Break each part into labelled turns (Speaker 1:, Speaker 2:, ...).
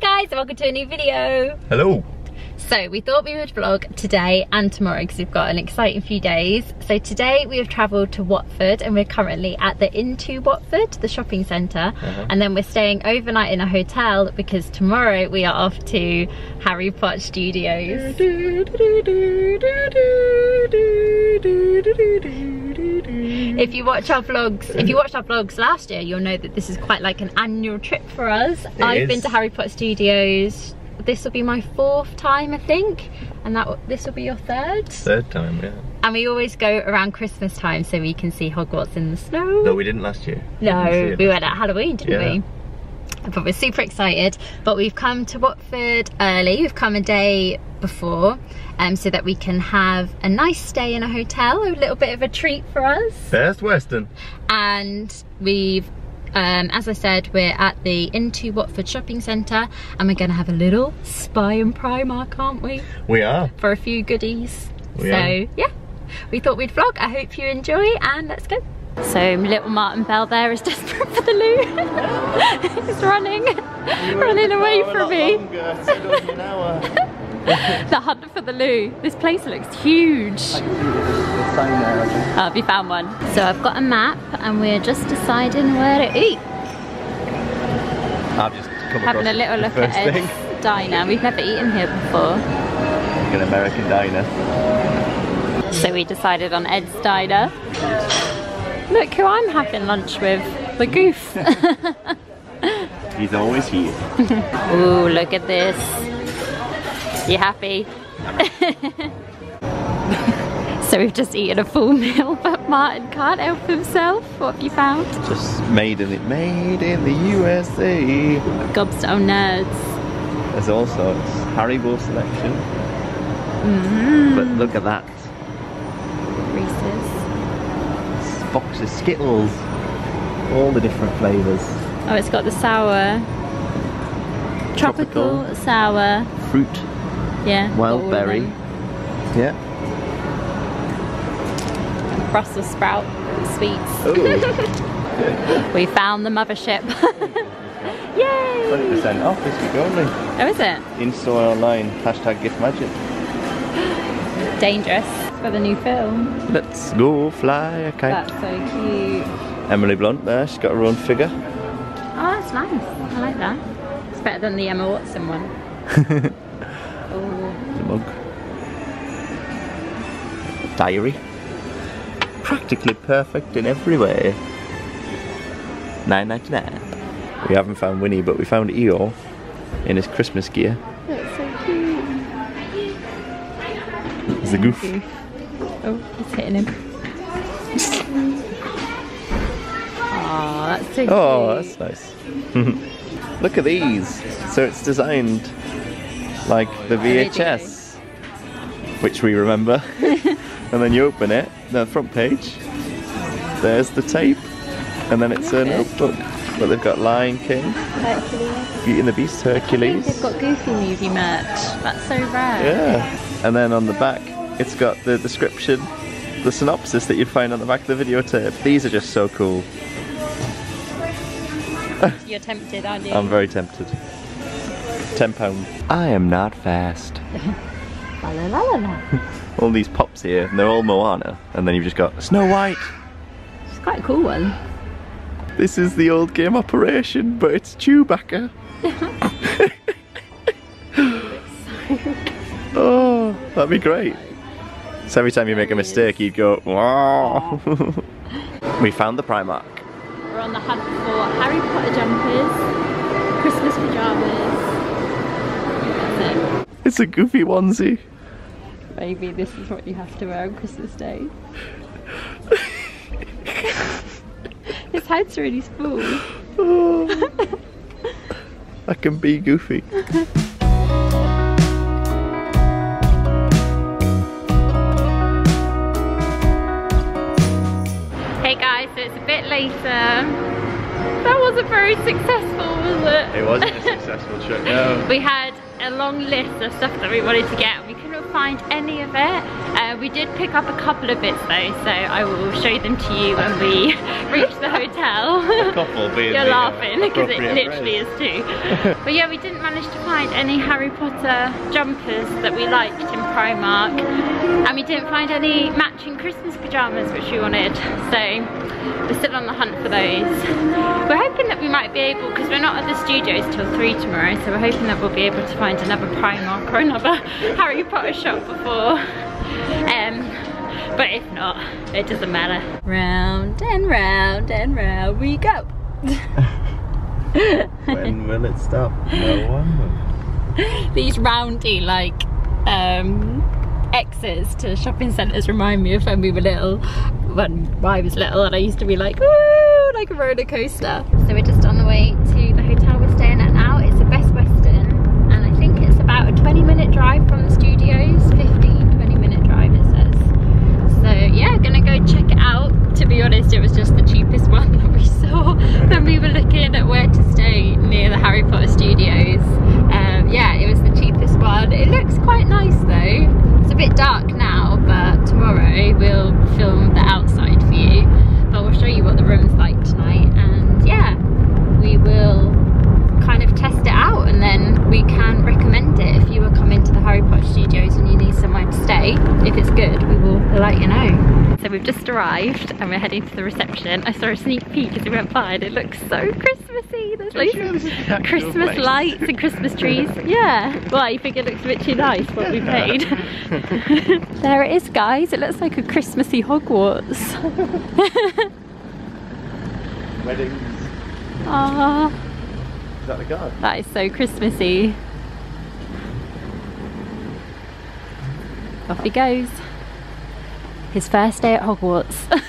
Speaker 1: Hi guys, welcome to a new video.
Speaker 2: Hello.
Speaker 1: So we thought we would vlog today and tomorrow because we've got an exciting few days. So today we have travelled to Watford and we're currently at the Intu Watford, the shopping centre.
Speaker 2: Uh-huh.
Speaker 1: And then we're staying overnight in a hotel because tomorrow we are off to Harry Potter Studios. If you watch our vlogs, if you watched our vlogs last year, you'll know that this is quite like an annual trip for us. I've
Speaker 2: is.
Speaker 1: been to Harry Potter Studios. This will be my fourth time, I think, and that this will be your third.
Speaker 2: Third time, yeah.
Speaker 1: And we always go around Christmas time so we can see Hogwarts in the snow.
Speaker 2: No, we didn't last year.
Speaker 1: No,
Speaker 2: We
Speaker 1: we went at Halloween, didn't
Speaker 2: Yeah.
Speaker 1: we? But we're super excited. But we've come to Watford early. We've come a day before, um, so that we can have a nice stay in a hotel, a little bit of a treat for us.
Speaker 2: Best Western.
Speaker 1: And we've, um, as I said, we're at the Intu Watford shopping centre, and we're going to have a little spy and Primark, aren't we?
Speaker 2: We are.
Speaker 1: For a few goodies.
Speaker 2: We
Speaker 1: so
Speaker 2: are.
Speaker 1: yeah, we thought we'd vlog. I hope you enjoy, and let's go. So little Martyn Bell there is desperate for the loo. He's running, running away from me. The hunt for the loo. This place looks huge. Oh, have you found one? So I've got a map and we're just deciding where to eat.
Speaker 2: I've just come
Speaker 1: Having a little look at Ed's
Speaker 2: thing.
Speaker 1: diner. We've never eaten here before.
Speaker 2: Like an American diner.
Speaker 1: So we decided on Ed's diner. Look who I'm having lunch with, the goof.
Speaker 2: He's always here.
Speaker 1: Ooh, look at this. You happy? so we've just eaten a full meal, but Martyn can't help himself. What have you found?
Speaker 2: Just made in the made in the USA.
Speaker 1: Gobstone nerds.
Speaker 2: There's all sorts. Haribo selection.
Speaker 1: Mm.
Speaker 2: But look at that.
Speaker 1: Reese's.
Speaker 2: Fox's Skittles. All the different flavours.
Speaker 1: Oh, it's got the sour. Tropical,
Speaker 2: Tropical.
Speaker 1: sour.
Speaker 2: Fruit.
Speaker 1: Yeah.
Speaker 2: Wild berry. Yeah.
Speaker 1: Brussels sprout sweets. We found the mothership. Yay!
Speaker 2: 20% off this week only.
Speaker 1: Oh, is it?
Speaker 2: In store online. Hashtag gift magic.
Speaker 1: Dangerous. For the new film.
Speaker 2: Let's go fly a kite.
Speaker 1: That's so cute.
Speaker 2: Emily Blunt there, she's got her own figure.
Speaker 1: Oh, that's nice. I like that. It's better than the Emma Watson one.
Speaker 2: Diary. Practically perfect in every way. 9.99. We haven't found Winnie, but we found Eeyore in his Christmas gear.
Speaker 1: that's so cute.
Speaker 2: He's a goof.
Speaker 1: Oh, he's hitting him. oh, that's so oh, cute.
Speaker 2: Oh, that's nice. Look at these. So it's designed like the VHS, which we remember. and then you open it, the front page, there's the tape, and then it's a notebook. But they've got Lion King,
Speaker 1: Hercules.
Speaker 2: Beauty and the Beast, Hercules.
Speaker 1: They've got Goofy movie merch. That's so rare.
Speaker 2: Yeah. And then on the back, it's got the description, the synopsis that you'd find on the back of the videotape. These are just so cool.
Speaker 1: You're tempted, aren't you?
Speaker 2: I'm very tempted. Ten pound. I am not fast.
Speaker 1: la la la la la.
Speaker 2: All these pops here, and they're all Moana, and then you've just got Snow White.
Speaker 1: It's quite a cool one.
Speaker 2: This is the old game Operation, but it's Chewbacca. oh, that'd be great. So every time you make a mistake, you'd go, wow. we found the Primark.
Speaker 1: We're on the hunt for Harry Potter jumpers, Christmas pajamas.
Speaker 2: It's a goofy onesie.
Speaker 1: Maybe this is what you have to wear on Christmas Day. His head's really small.
Speaker 2: Oh. I can be goofy.
Speaker 1: Hey guys, so it's a bit later. That wasn't very successful, was it?
Speaker 2: It wasn't a successful trip, no.
Speaker 1: We had a long list of stuff that we wanted to get and we couldn't find any of it. Uh, we did pick up a couple of bits though, so I will show them to you when we reach the hotel.
Speaker 2: A couple being
Speaker 1: You're laughing because it literally
Speaker 2: phrase.
Speaker 1: is two. but yeah, we didn't manage to find any Harry Potter jumpers that we liked in Primark. And we didn't find any matching Christmas pyjamas which we wanted. So we're still on the hunt for those. We're hoping that we might be able, because we're not at the studios till 3 tomorrow, so we're hoping that we'll be able to find another Primark or another Harry Potter shop before. Um, but if not, it doesn't matter. Round and round and round we go.
Speaker 2: When will it stop? No one will.
Speaker 1: These roundy like um X's to shopping centres remind me of when we were little. When I was little and I used to be like, ooh, like a roller coaster. So we're just on the way to the hotel we're staying at now. It's the Best Western and I think it's about a 20 minute drive from the studios. 15, 20 minute drive it says. So yeah, gonna go check it out. To be honest, it was just the cheapest one that we saw when we were looking at where to stay near the Harry Potter studios. Um, yeah, it was the cheapest one. It looks quite nice though. It's a bit dark now, but tomorrow we'll film the outside for you. But we'll show you what the room's like tonight. And yeah, we will kind of test it out and then we can recommend it if you were coming to the Harry Potter studios and you need somewhere to stay. If it's good, we will let you know. So we've just arrived and we're heading to the reception. I saw a sneak peek as we went by and it looks so Christmassy. There's loads of Christmas lights and Christmas trees. Yeah. Well, you think it looks a bit too nice what we paid. there it is guys. It looks like a Christmassy Hogwarts.
Speaker 2: Weddings.
Speaker 1: Ah.
Speaker 2: Is that the guard?
Speaker 1: That is so Christmassy. Off he goes. His first day at Hogwarts.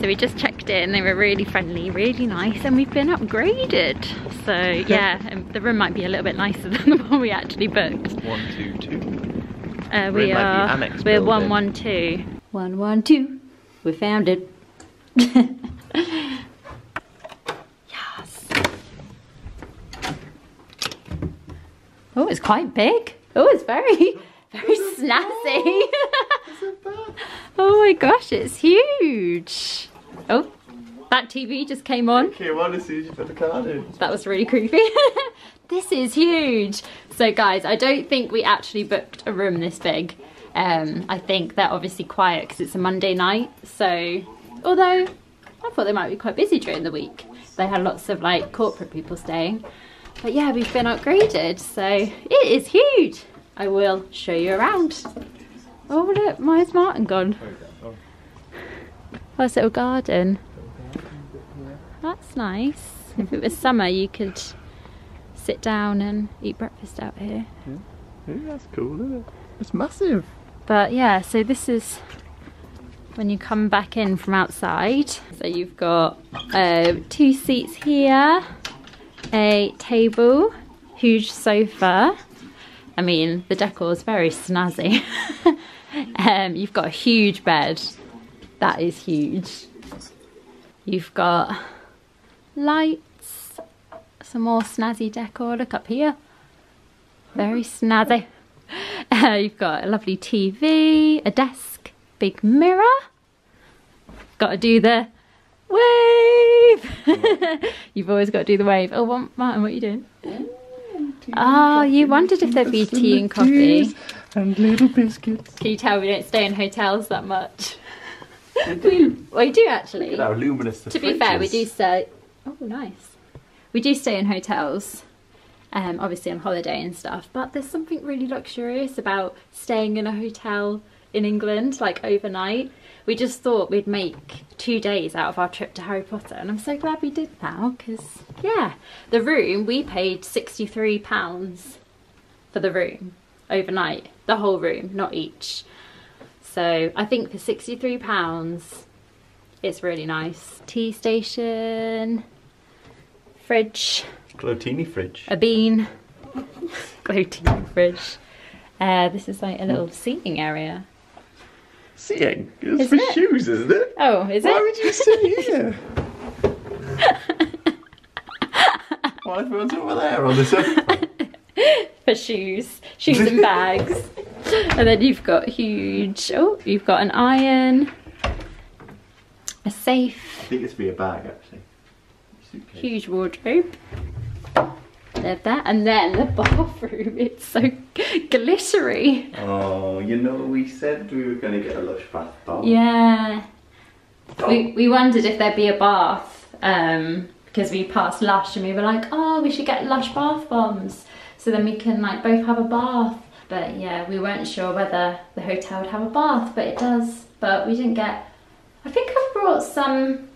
Speaker 1: So we just checked in, they were really friendly, really nice, and we've been upgraded. So yeah, um, the room might be a little bit nicer than the one we actually booked.
Speaker 2: One, two, two.
Speaker 1: Uh,
Speaker 2: We're
Speaker 1: we
Speaker 2: in, like, the
Speaker 1: are,
Speaker 2: annex
Speaker 1: we're
Speaker 2: building.
Speaker 1: 112. 112, we found it. yes. Oh, it's quite big. Oh, it's very, very snazzy. oh my gosh, it's huge. Oh, that TV just came on.
Speaker 2: Okay, well, as soon as you put the card in.
Speaker 1: That was really creepy. this is huge. So guys, I don't think we actually booked a room this big. Um, I think they're obviously quiet because it's a Monday night. So, although I thought they might be quite busy during the week. They had lots of like corporate people staying. But yeah, we've been upgraded. So it is huge. I will show you around. Oh look, where's Martyn gone? It's little garden. That's nice. If it was summer, you could sit down and eat breakfast out here.
Speaker 2: Ooh, that's cool, isn't it? It's massive.
Speaker 1: But yeah, so this is when you come back in from outside. So you've got uh, two seats here, a table, huge sofa. I mean, the decor is very snazzy. um, you've got a huge bed. That is huge. You've got lights, some more snazzy decor. Look up here. Very snazzy. Uh, you've got a lovely TV, a desk, big mirror. Got to do the wave. You've always got to do the wave. Oh, Martyn, what are you doing? Oh, you wondered if there'd be tea and coffee.
Speaker 2: And little biscuits.
Speaker 1: Can you tell we don't stay in hotels that much? we, we do actually.
Speaker 2: How luminous the
Speaker 1: To be
Speaker 2: fridge
Speaker 1: fair, we do stay. Oh, nice. We do stay in hotels, um, obviously on holiday and stuff. But there's something really luxurious about staying in a hotel in England, like overnight. We just thought we'd make two days out of our trip to Harry Potter, and I'm so glad we did now. Because yeah, the room we paid sixty-three pounds for the room overnight, the whole room, not each. So I think for sixty-three pounds, it's really nice. Tea station, fridge,
Speaker 2: Glotini fridge.
Speaker 1: a bean, gloating fridge. Uh, this is like a little seating area.
Speaker 2: Seeing. It's
Speaker 1: Isn't
Speaker 2: for
Speaker 1: it?
Speaker 2: shoes, isn't it?
Speaker 1: Oh, is
Speaker 2: Why
Speaker 1: it?
Speaker 2: Why would you sit here? While everyone's over there on the sofa.
Speaker 1: For shoes, shoes and bags. and then you've got huge, oh, you've got an iron, a safe,
Speaker 2: I think it's be a bag actually. Suitcase.
Speaker 1: huge wardrobe. That, and then the bathroom, it's so glittery.
Speaker 2: Oh, you know, we said we were going to get a lush bath bomb.
Speaker 1: Yeah.
Speaker 2: Oh.
Speaker 1: We, we wondered if there'd be a bath um, because we passed Lush and we were like, oh, we should get Lush bath bombs so then we can like both have a bath. But yeah, we weren't sure whether the hotel would have a bath, but it does. But we didn't get. I think I've brought some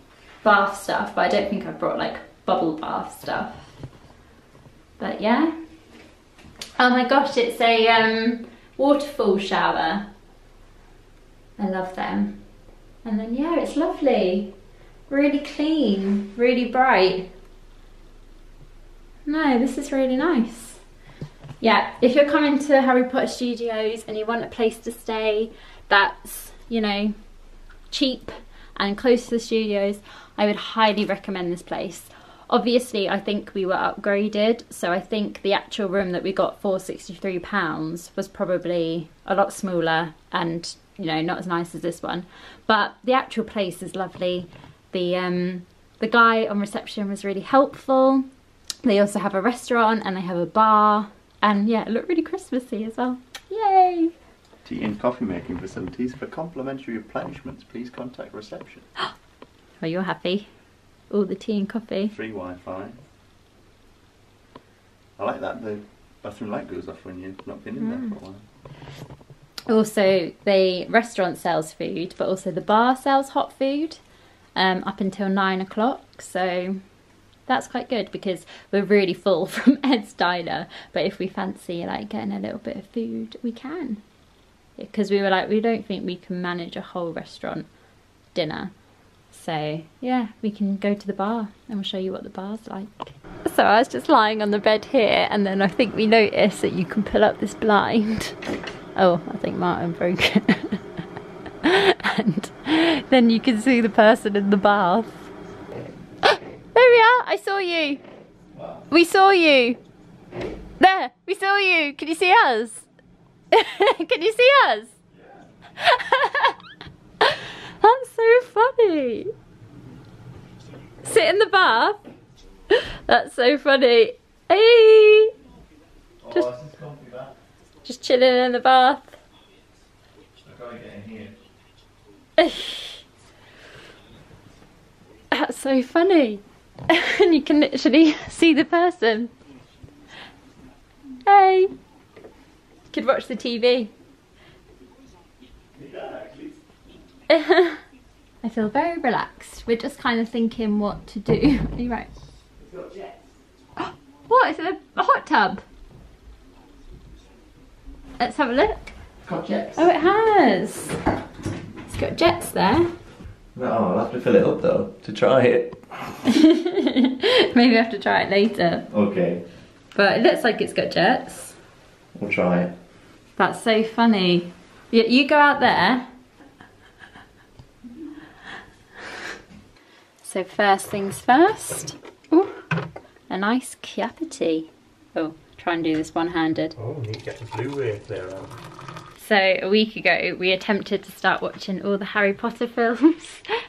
Speaker 1: bath stuff, but I don't think I've brought like bubble bath stuff. But yeah. Oh my gosh, it's a um, waterfall shower. I love them. And then yeah, it's lovely. Really clean, really bright. No, this is really nice. Yeah, if you're coming to Harry Potter Studios and you want a place to stay that's, you know, cheap and close to the studios, I would highly recommend this place. Obviously, I think we were upgraded, so I think the actual room that we got for £63 was probably a lot smaller and, you know, not as nice as this one. But the actual place is lovely. The um, the guy on reception was really helpful. They also have a restaurant and they have a bar. And yeah, it looked really Christmassy as well. Yay!
Speaker 2: Tea and coffee making facilities. For complimentary replenishments, please contact reception.
Speaker 1: Oh, you're happy. All the tea and coffee.
Speaker 2: Free Wi-Fi. I like that. The bathroom light goes off when you've not been in there for a while.
Speaker 1: Also, the restaurant sells food, but also the bar sells hot food um, up until nine o'clock. So that's quite good because we're really full from Ed's Diner. But if we fancy like getting a little bit of food, we can. Because we were like, we don't think we can manage a whole restaurant dinner. So yeah, we can go to the bar and we'll show you what the bar's like. So I was just lying on the bed here and then I think we noticed that you can pull up this blind. Oh, I think Martyn broke it. and then you can see the person in the bath. there we are, I saw you. We saw you. There, we saw you. Can you see us? can you see us? That's so funny. Sit in the bath. That's so funny. Hey, Just- just chilling in the bath. That's so funny. and you can literally see the person. Hey. You could watch the TV. I feel very relaxed. We're just kind of thinking what to do. Are you right? What? Is it a, a hot tub? Let's have a look.
Speaker 2: Got jets.
Speaker 1: Oh, it has. It's got jets there.
Speaker 2: No, I'll have to fill it up though to try it.
Speaker 1: Maybe I have to try it later.
Speaker 2: Okay,
Speaker 1: But it looks like it's got jets.
Speaker 2: we'll try it.
Speaker 1: That's so funny. You, you go out there. So first things first. Ooh, a nice cup of tea. Oh, try and do this one-handed.
Speaker 3: Oh, need to get the Blu-ray out.
Speaker 1: So a week ago, we attempted to start watching all the Harry Potter films.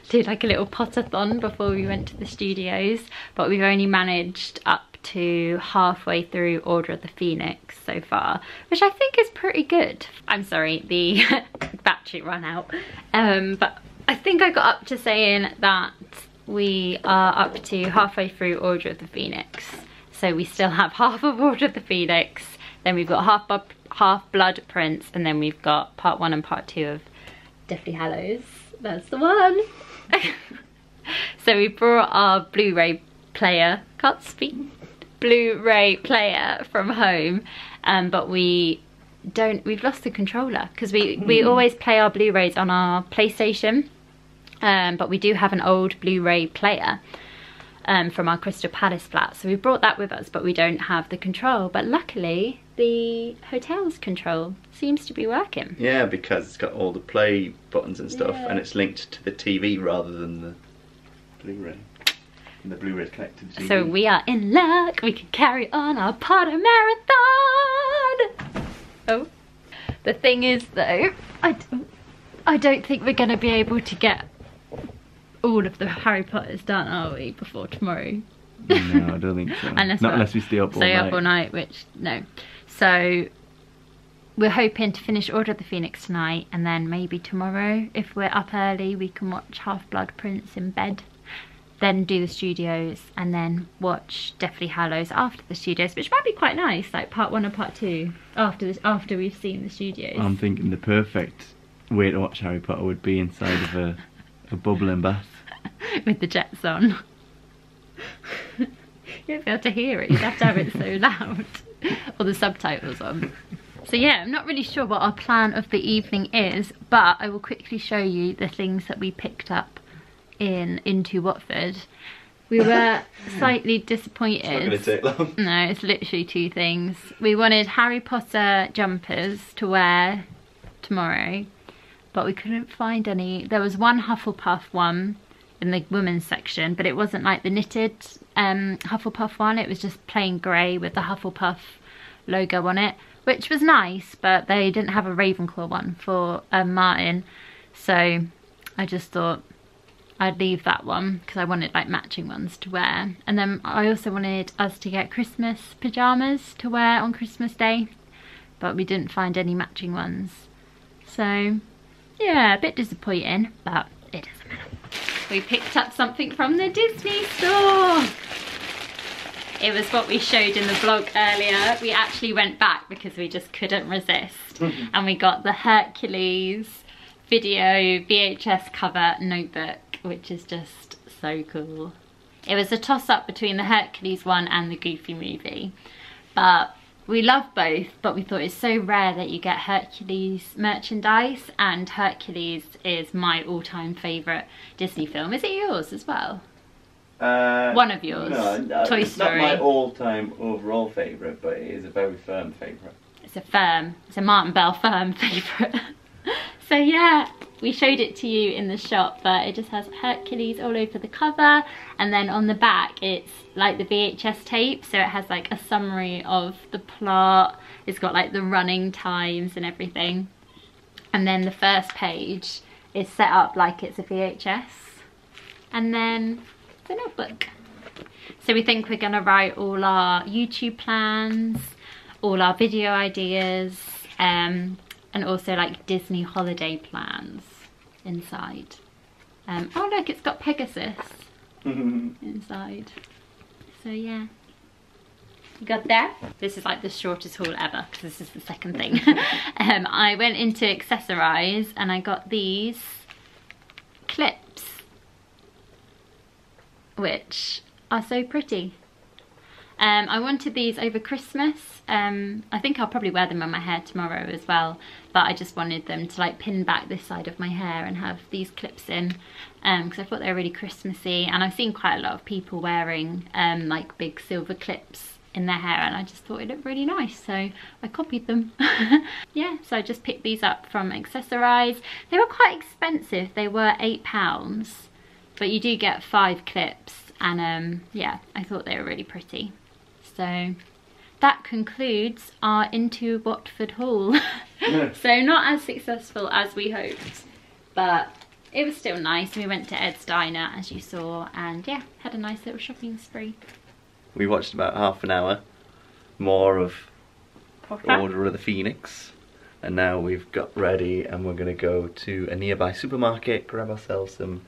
Speaker 1: Did like a little Potter-thon before we went to the studios, but we've only managed up to halfway through Order of the Phoenix so far, which I think is pretty good. I'm sorry, the battery ran out. Um, but I think I got up to saying that we are up to halfway through Order of the Phoenix. So we still have half of Order of the Phoenix, then we've got half half Blood Prince, and then we've got part one and part two of Deathly Hallows. That's the one. so we brought our Blu-ray player, can't speak, Blu-ray player from home, um, but we don't, we've lost the controller because we, we always play our Blu-rays on our PlayStation, um, but we do have an old Blu-ray player um, from our Crystal Palace flat. So we brought that with us, but we don't have the control. But luckily, the hotel's control seems to be working.
Speaker 2: Yeah, because it's got all the play buttons and stuff,
Speaker 1: Yeah.
Speaker 2: and it's linked to the TV rather than the Blu-ray. And the Blu-ray's connected to TV.
Speaker 1: So we are in luck. We can carry on our Potter marathon. Oh. The thing is though, I, d- I don't think we're going to be able to get all of the Harry Potters done, are we, before tomorrow?
Speaker 2: no, I don't think so.
Speaker 1: Unless
Speaker 2: Not unless we stay up all
Speaker 1: stay
Speaker 2: night.
Speaker 1: up all night, which no. So we're hoping to finish Order of the Phoenix tonight, and then maybe tomorrow, if we're up early, we can watch Half Blood Prince in bed. Then do the studios, and then watch Deathly Hallows after the studios, which might be quite nice, like part one and part two after this, after we've seen the studios.
Speaker 2: I'm thinking the perfect way to watch Harry Potter would be inside of a, a bubbling bath.
Speaker 1: with the jets on. you won't be able to hear it, you'd have to have it so loud. or the subtitles on. So yeah, I'm not really sure what our plan of the evening is, but I will quickly show you the things that we picked up in Intu Watford. We were slightly disappointed.
Speaker 2: take long.
Speaker 1: No, it's literally two things. We wanted Harry Potter jumpers to wear tomorrow, but we couldn't find any. There was one Hufflepuff one in the women's section, but it wasn't like the knitted um, Hufflepuff one. It was just plain grey with the Hufflepuff logo on it, which was nice, but they didn't have a Ravenclaw one for um, Martyn. So I just thought I'd leave that one because I wanted like matching ones to wear. And then I also wanted us to get Christmas pyjamas to wear on Christmas Day, but we didn't find any matching ones. So yeah, a bit disappointing, but it doesn't matter. We picked up something from the Disney store. It was what we showed in the vlog earlier. We actually went back because we just couldn't resist. Mm-hmm. and we got the Hercules video VHS cover notebook, which is just so cool. It was a toss up between the Hercules one and the Goofy movie. But we love both, but we thought it's so rare that you get Hercules merchandise, and Hercules is my all time favourite Disney film. Is it yours as well?
Speaker 2: Uh,
Speaker 1: One of yours.
Speaker 2: No, no,
Speaker 1: Toy
Speaker 2: it's not my all-time overall favourite, but it is a very firm favourite.
Speaker 1: It's a firm, it's a Martyn Bell firm favourite. So yeah, we showed it to you in the shop, but it just has Hercules all over the cover, and then on the back it's like the VHS tape, so it has like a summary of the plot. It's got like the running times and everything, and then the first page is set up like it's a VHS, and then the notebook. So we think we're to write all our YouTube plans, all our video ideas, um, and also like Disney holiday plans inside. Um, oh look, it's got Pegasus inside. So yeah. You got that? This is like the shortest haul ever because this is the second thing. um, I went into Accessorize and I got these clips which are so pretty. Um, I wanted these over Christmas. Um, I think I'll probably wear them on my hair tomorrow as well. But I just wanted them to like pin back this side of my hair and have these clips in. Because I thought they were really Christmassy. And I've seen quite a lot of people wearing um, like big silver clips in their hair. And I just thought it looked really nice. So I copied them. yeah, so I just picked these up from Accessorize. They were quite expensive. They were £8 but you do get five clips and um yeah I thought they were really pretty so that concludes our Intu Watford haul so not as successful as we hoped but it was still nice. We went to Ed's Diner as you saw and yeah had a nice little shopping spree.
Speaker 2: We watched about half an hour more of Order of the Phoenix, and now we've got ready and we're gonna go to a nearby supermarket, grab ourselves some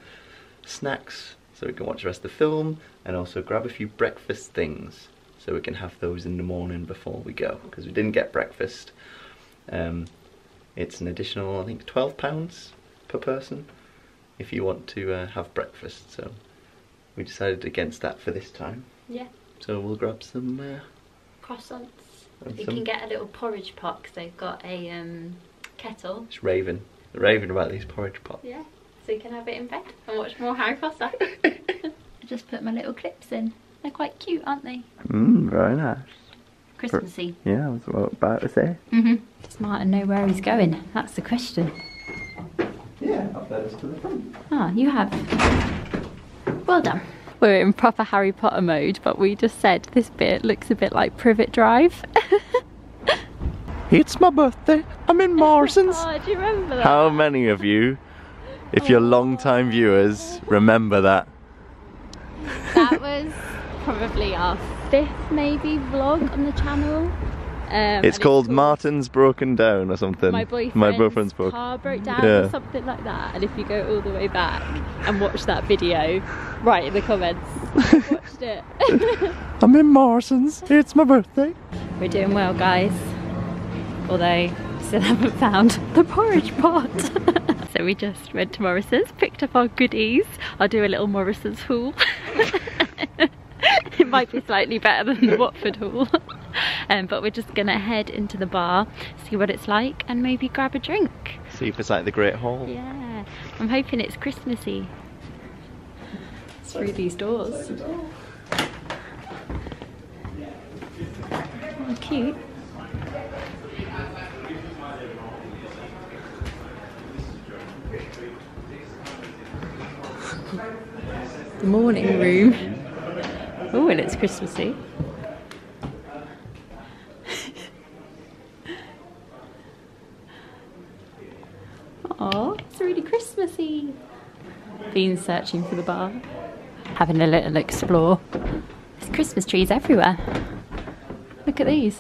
Speaker 2: snacks so we can watch the rest of the film, and also grab a few breakfast things so we can have those in the morning before we go because we didn't get breakfast. Um, it's an additional, I think, twelve pounds per person if you want to uh, have breakfast. So we decided against that for this time.
Speaker 1: yeah
Speaker 2: So we'll grab some. Uh,
Speaker 1: croissants you
Speaker 2: some-
Speaker 1: can get a little porridge pot 'cause they've got a um, kettle
Speaker 2: it's Raven. The Raven about these porridge pots.
Speaker 1: Yeah, so you can have it in bed and watch more Harry Potter. I just put my little clips in. They're quite cute, aren't they?
Speaker 2: Mmm, very nice.
Speaker 1: Christmassy.
Speaker 2: Yeah, I was about to say.
Speaker 1: Mm-hmm. Does Martyn know where he's going? That's the question.
Speaker 2: Yeah, I've led us to the front.
Speaker 1: Ah, you have. Well done. We're in proper Harry Potter mode, but we just said this bit looks a bit like Privet Drive.
Speaker 2: It's my birthday. I'm in Morrison's.
Speaker 1: Oh, do you remember that?
Speaker 2: How many of you, if you're long time viewers, remember that?
Speaker 1: That was probably our fifth maybe vlog on the channel. Um,
Speaker 2: It's called Martyn's Broken Down or something.
Speaker 1: My boyfriend's,
Speaker 2: My boyfriend's broken.
Speaker 1: car broke down
Speaker 2: Yeah.
Speaker 1: or something like that. And if you go all the way back and watch that video, write in the comments. Watched it.
Speaker 2: I'm in Morrison's. It's my birthday.
Speaker 1: We're doing well, guys. Although still haven't found the porridge pot. so we just went to Morrison's, picked up our goodies. I'll do a little Morrison's haul. it might be slightly better than the Watford haul. Um, but we're just gonna head into the bar, see what it's like, and maybe grab a drink.
Speaker 2: See if it's like the Great Hall.
Speaker 1: Yeah, I'm hoping it's Christmassy. Through these doors. Oh, cute. The morning room. Oh, and it's Christmassy. Oh, it's really Christmassy. Been searching for the bar. Having a little explore. There's Christmas trees everywhere. Look at these.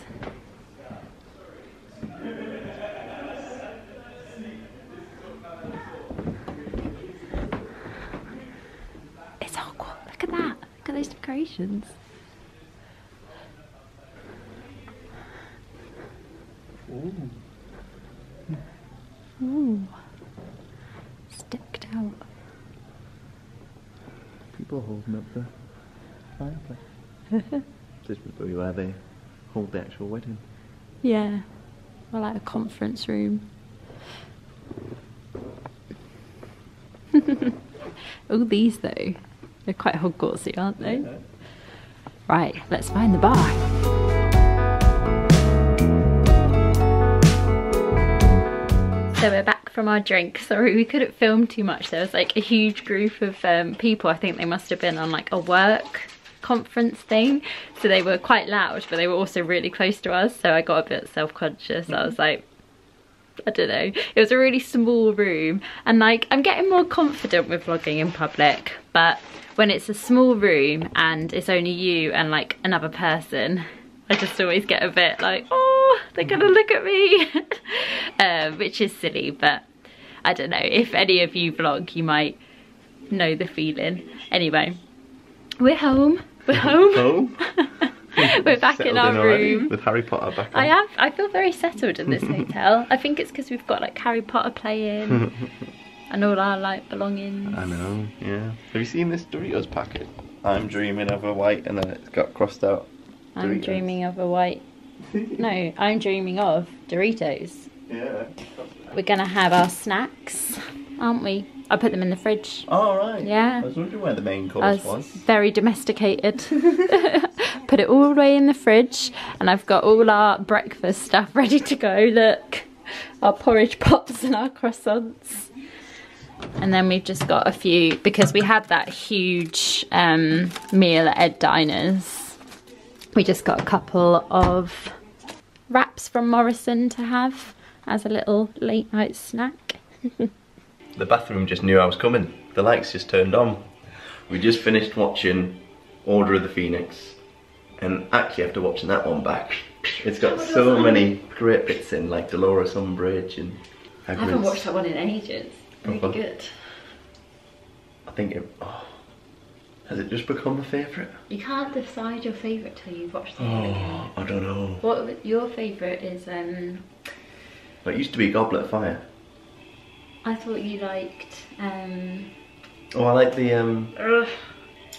Speaker 1: It's Hogwarts. Look at that. Look at those decorations. Ooh. Decked out.
Speaker 2: People holding up the fireplace. this would be where they hold the actual wedding.
Speaker 1: Yeah. Or like a conference room. All these though, they're quite Hogwartsy, aren't they? Right, let's find the bar. So we're back from our drink. Sorry, we couldn't film too much. There was like a huge group of um, people. I think they must have been on like a work conference thing. So they were quite loud, but they were also really close to us. So I got a bit self-conscious. I was like, I don't know. It was a really small room and like I'm getting more confident with vlogging in public, but when it's a small room and it's only you and like another person, I just always get a bit like, oh, they're gonna look at me, uh, which is silly, but I don't know. If any of you vlog, you might know the feeling. Anyway, we're home. We're home.
Speaker 2: Home?
Speaker 1: we're back in our
Speaker 2: already
Speaker 1: room.
Speaker 2: With Harry Potter back on.
Speaker 1: I have. I feel very settled in this hotel. I think it's because we've got like Harry Potter playing and all our like belongings.
Speaker 2: I know, yeah. Have you seen this Doritos packet? I'm dreaming of a white and then it's got crossed out.
Speaker 1: I'm dreaming of a white. No, I'm dreaming of Doritos.
Speaker 2: Yeah.
Speaker 1: We're gonna have our snacks, aren't we? I put them in the fridge.
Speaker 2: Oh, right.
Speaker 1: Yeah.
Speaker 2: I was wondering where the main course
Speaker 1: was
Speaker 2: was.
Speaker 1: very domesticated. Put it all the way in the fridge, and I've got all our breakfast stuff ready to go. Look, our porridge pops and our croissants. And then we've just got a few because we had that huge um, meal at Ed Diners. We just got a couple of wraps from Morrison to have as a little late night snack.
Speaker 2: The bathroom just knew I was coming. The lights just turned on. We just finished watching Order of the Phoenix. And actually after watching that one back, it's got so many great bits in, like Dolores Umbridge and Hagrid's.
Speaker 1: I haven't watched that one in ages.
Speaker 2: Really Proper.
Speaker 1: good.
Speaker 2: I think it, oh, has it just become a favourite?
Speaker 1: You can't decide your favourite till you've watched the
Speaker 2: Oh,
Speaker 1: again.
Speaker 2: I don't know.
Speaker 1: What your favourite is? Um,
Speaker 2: It used to be Goblet of Fire.
Speaker 1: I thought you liked um,
Speaker 2: Oh, I like the, um,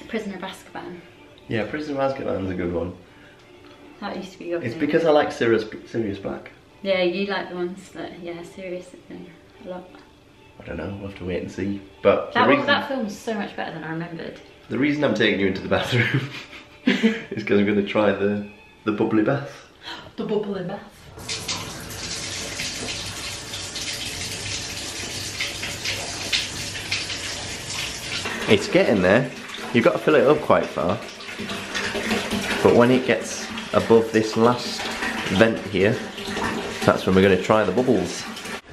Speaker 1: Prisoner of Azkaban.
Speaker 2: yeah, Prisoner of Azkaban's a good one.
Speaker 1: That used to be your.
Speaker 2: It's because I like Sirius, Sirius Black.
Speaker 1: Yeah, you like the ones that yeah, serious and a lot.
Speaker 2: I don't know, we'll have to wait and see. But
Speaker 1: That
Speaker 2: reason,
Speaker 1: that film's so much better than I remembered.
Speaker 2: the reason I'm taking you into the bathroom is because I'm going to try the, the bubbly bath.
Speaker 1: The bubbly bath.
Speaker 2: It's getting there. You've got to fill it up quite far. But when it gets above this last vent here, That's when we're going to try the bubbles.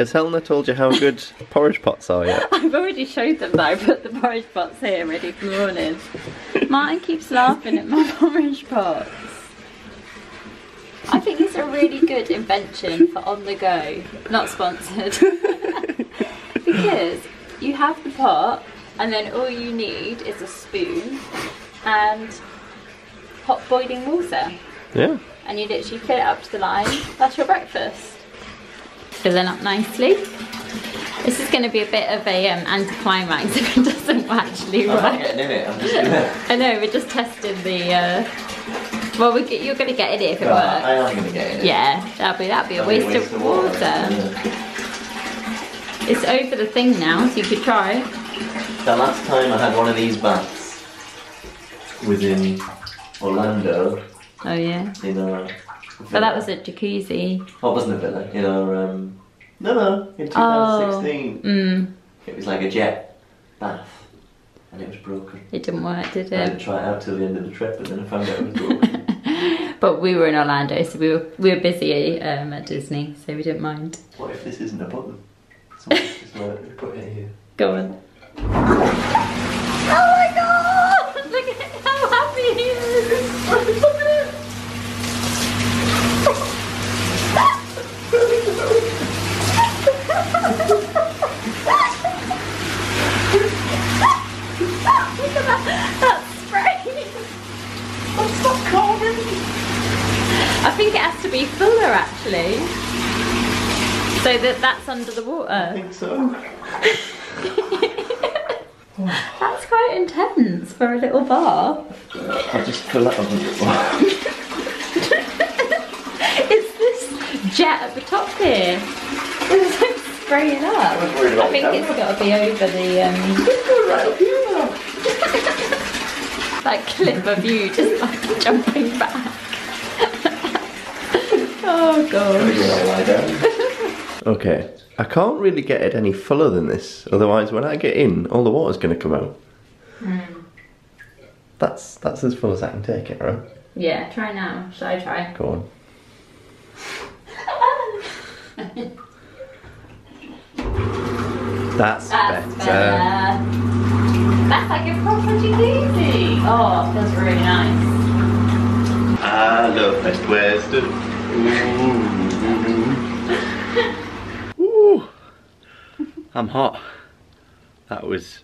Speaker 2: Has Helena told you how good porridge pots are yet?
Speaker 1: I've already showed them that I put the porridge pots here ready for morning. Martyn keeps laughing at my porridge pots. I think it's a really good invention for on the go. Not sponsored. because you have the pot and then all you need is a spoon and hot boiling water.
Speaker 2: Yeah.
Speaker 1: And you literally fill it up to the line. That's your breakfast. Filling up nicely. This is going to be a bit of a um, anticlimax if it doesn't actually work.
Speaker 2: getting in it, I'm just gonna...
Speaker 1: I know, we're just testing the. Uh... Well, we get, you're going to get in it if it
Speaker 2: I
Speaker 1: works.
Speaker 2: am going to get in it.
Speaker 1: Yeah, that'll be that'll be a waste, of water. It's over the thing now, so you could try.
Speaker 2: The last time I had one of these baths was in Orlando,
Speaker 1: Oh yeah,
Speaker 2: in our...
Speaker 1: but that was a jacuzzi.
Speaker 2: Oh, it wasn't a villa, in our... Um... No, no, in 2016.
Speaker 1: Mm,
Speaker 2: It was like a jet bath. And it was broken.
Speaker 1: it didn't work, did it?
Speaker 2: I didn't try it out till the end of the trip, but then I found out it was broken.
Speaker 1: But we were in Orlando, so we were we were busy um, at Disney, so we didn't mind.
Speaker 2: what if this isn't a button? Someone just put it here.
Speaker 1: Go on. Oh my god! Look at how happy he is! Look at it! Look at that! That's spray! What's that carbon? I think it has to be fuller actually. So that that's under the water.
Speaker 2: I think so.
Speaker 1: That's quite intense for a little bar.
Speaker 2: I'll just fill that up a bit more.
Speaker 1: It's this jet at the top here. It's like spraying up.
Speaker 2: about
Speaker 1: I think it's got to be over the um,
Speaker 2: right up here now.
Speaker 1: that clip of you just like jumping back. oh god.
Speaker 2: Okay, I can't really get it any fuller than this. Otherwise, when I get in, all the water's going to come out. Hmm. That's that's as full as I can take it, right?
Speaker 1: Yeah, try now. Shall I try?
Speaker 2: Go on. That's,
Speaker 1: That's
Speaker 2: better.
Speaker 1: better. That's like a proper jacuzzi. Oh, it feels really nice.
Speaker 2: I love Best Western. Ooh. I'm hot. That was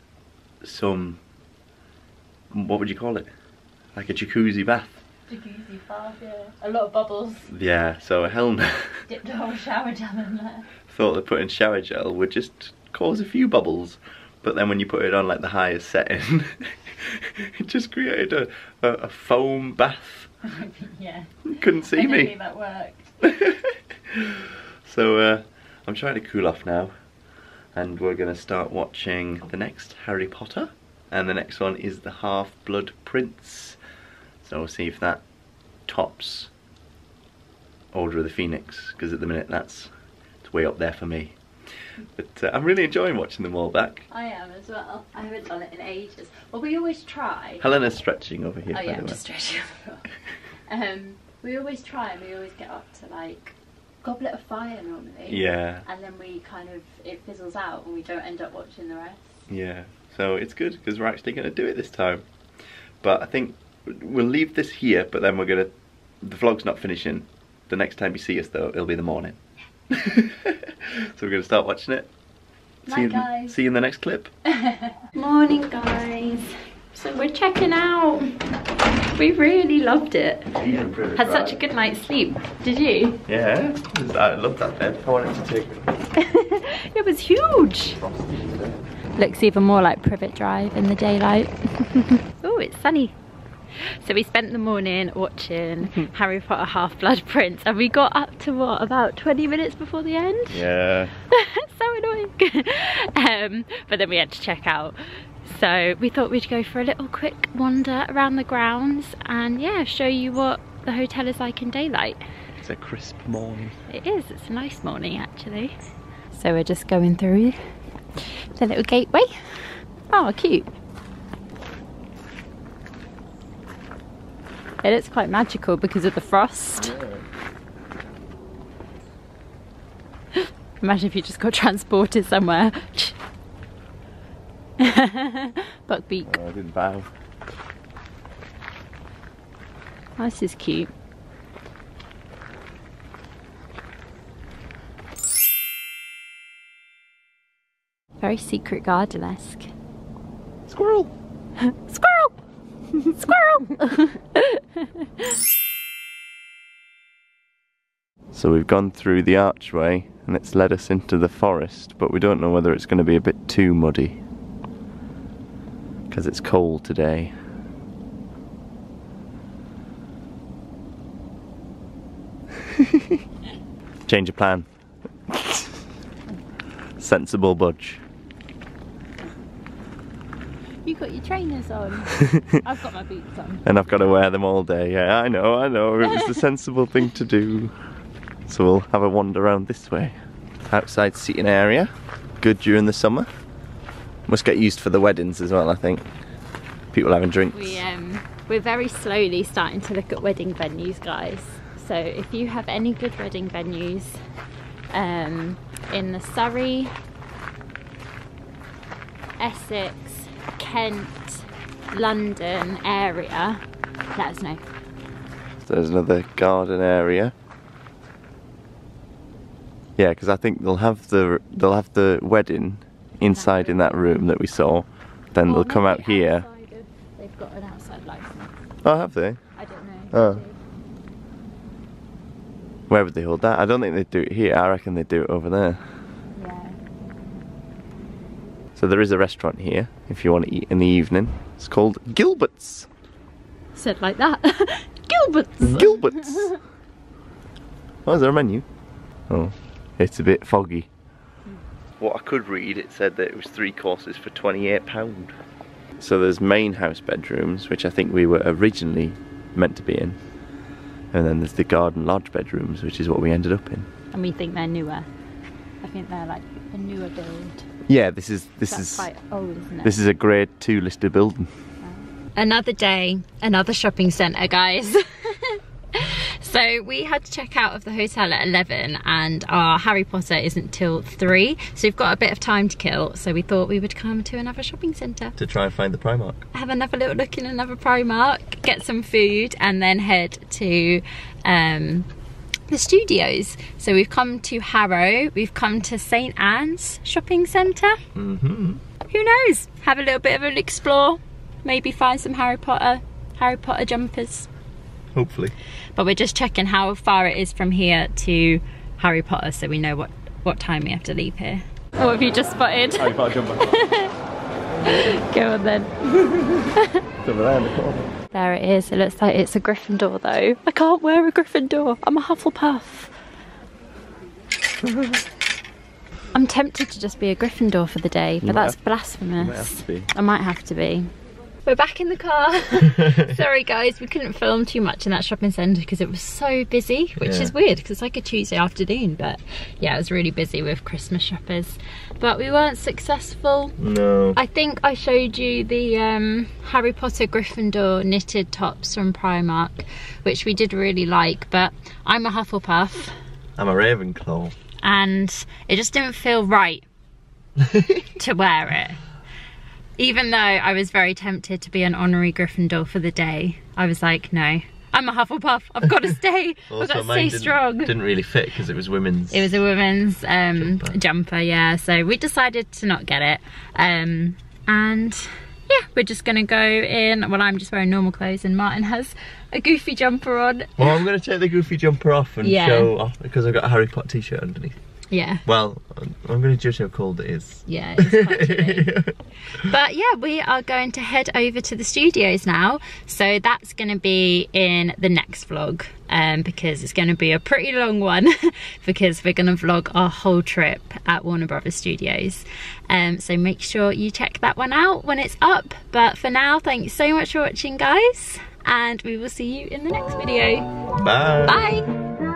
Speaker 2: some. What would you call it? Like a jacuzzi bath.
Speaker 1: Jacuzzi bath, yeah. A lot of bubbles.
Speaker 2: Yeah, so Helena
Speaker 1: Dipped a whole shower gel in there.
Speaker 2: thought that putting shower gel would just cause a few bubbles. But then when you put it on like the highest setting, it just created a, a, a foam bath.
Speaker 1: yeah.
Speaker 2: You couldn't see me.
Speaker 1: that worked.
Speaker 2: so uh, I'm trying to cool off now, and we're going to start watching the next Harry Potter, and the next one is the Half Blood Prince. So we'll see if that tops Order of the Phoenix, because at the minute that's it's way up there for me. But uh, I'm really enjoying watching them all back.
Speaker 1: I am as well. I haven't done it in ages. Well, we always try.
Speaker 2: Helena's stretching over here.
Speaker 1: Oh
Speaker 2: by
Speaker 1: yeah,
Speaker 2: the
Speaker 1: I'm
Speaker 2: way.
Speaker 1: just stretching. um, we always try and we always get up to like goblet of fire normally.
Speaker 2: Yeah,
Speaker 1: And then we kind of it fizzles out and we don't end up watching the rest.
Speaker 2: yeah. So it's good because we're actually going to do it this time. But I think we'll leave this here. But then we're going to. The vlog's not finishing. The next time you see us, though, it'll be the morning. so we're going to start watching it. see, you,
Speaker 1: guys.
Speaker 2: see you in the next clip.
Speaker 1: Morning, guys. So we're checking out. We really loved it. Had such a good night's sleep. Did you?
Speaker 2: Yeah, I love that bed. I wanted to take.
Speaker 1: it was huge. Looks even more like Privet Drive in the daylight. oh, it's sunny. So we spent the morning watching Harry Potter Half-Blood Prince and we got up to what, about 20 minutes before the end?
Speaker 2: Yeah.
Speaker 1: so annoying. um, but then we had to check out. So we thought we'd go for a little quick wander around the grounds and yeah, show you what the hotel is like in daylight.
Speaker 2: It's a crisp morning.
Speaker 1: It is, it's a nice morning actually. So we're just going through the little gateway. Oh, cute. It looks quite magical because of the frost. Imagine if you just got transported somewhere. Buckbeak.
Speaker 2: Oh, I didn't bow.
Speaker 1: This is cute. Very secret garden-esque.
Speaker 2: Squirrel!
Speaker 1: Squirrel! Squirrel!
Speaker 2: So we've gone through the archway and it's led us into the forest, but we don't know whether it's going to be a bit too muddy. Because it's cold today. Change of plan. Sensible budge.
Speaker 1: Got your trainers on. I've got my boots on.
Speaker 2: And I've got to wear them all day. Yeah, I know, I know. It was the sensible thing to do. So we'll have a wander around this way. Outside seating area. Good during the summer. Must get used for the weddings as well, I think. People having drinks.
Speaker 1: We um we're very slowly starting to look at wedding venues, guys. So if you have any good wedding venues um, in the Surrey, Essex, Kent, London area, let us know.
Speaker 2: There's another garden area. Yeah, because I think they'll have the they'll have the wedding inside in that room that we saw. Then they'll oh, come out here.
Speaker 1: they've got an outside license.
Speaker 2: Oh, have they?
Speaker 1: I don't know.
Speaker 2: Oh. Where would they hold that? I don't think they'd do it here. I reckon they'd do it over there.
Speaker 1: Yeah.
Speaker 2: So there is a restaurant here if you want to eat in the evening. It's called Gilbert's.
Speaker 1: Said like that. Gilbert's.
Speaker 2: Gilbert's. oh, is there a menu? Oh, it's a bit foggy. What I could read, it said that it was three courses for £28. So there's main house bedrooms, which I think we were originally meant to be in. And then there's the garden lodge bedrooms, which is what we ended up in.
Speaker 1: And we think they're newer. I think they're like a newer build.
Speaker 2: Yeah, this is this
Speaker 1: That's
Speaker 2: is
Speaker 1: quite old, isn't it?
Speaker 2: this is a grade two listed building.
Speaker 1: another day, another shopping centre, guys. so we had to check out of the hotel at 11 and our Harry Potter isn't till 3. So we've got a bit of time to kill. So we thought we would come to another shopping centre.
Speaker 2: To try and find the Primark.
Speaker 1: Have another little look in another Primark, get some food and then head to um, the studios. So we've come to Harrow, we've come to St Anne's shopping centre.
Speaker 2: Mm-hmm.
Speaker 1: Who knows? Have a little bit of an explore. Maybe find some Harry Potter, Harry Potter jumpers.
Speaker 2: Hopefully.
Speaker 1: But we're just checking how far it is from here to Harry Potter so we know what, what time we have to leave here. What have you just spotted?
Speaker 2: Harry Potter jumper.
Speaker 1: Go on then.
Speaker 2: It's over there in the corner.
Speaker 1: There it is. It looks like it's a Gryffindor though. I can't wear a Gryffindor. I'm a Hufflepuff. I'm tempted to just be a Gryffindor for the day, but that's blasphemous.
Speaker 2: might have to be.
Speaker 1: I might have to be. We're back in the car. Sorry guys, we couldn't film too much in that shopping centre because it was so busy, which
Speaker 2: Yeah.
Speaker 1: is weird because it's like a Tuesday afternoon, but yeah, it was really busy with Christmas shoppers. But we weren't successful.
Speaker 2: No.
Speaker 1: I think I showed you the um, Harry Potter Gryffindor knitted tops from Primark, which we did really like, but I'm a Hufflepuff
Speaker 2: I'm a Ravenclaw.
Speaker 1: and it just didn't feel right to wear it. Even though I was very tempted to be an honorary Gryffindor for the day, I was like, no, I'm a Hufflepuff. I've got to stay. I've got to stay strong.
Speaker 2: didn't really fit because it was women's.
Speaker 1: It was a women's um,
Speaker 2: Jumper.
Speaker 1: jumper. yeah. So we decided to not get it. Um, and yeah, we're just gonna go in. Well, I'm just wearing normal clothes, and Martyn has a goofy jumper on.
Speaker 2: Well, I'm going to take the goofy jumper off and
Speaker 1: Yeah.
Speaker 2: show off because I've got a Harry Potter t-shirt underneath.
Speaker 1: Yeah,
Speaker 2: Well, I'm going to judge how cold it is.
Speaker 1: yeah. It's quite but yeah, we are going to head over to the studios now. So that's going to be in the next vlog um, because it's going to be a pretty long one because we're going to vlog our whole trip at Warner Brothers Studios. Um, so make sure you check that one out when it's up. But for now, thanks so much for watching, guys. And we will see you in the next video.
Speaker 2: Bye.
Speaker 1: Bye.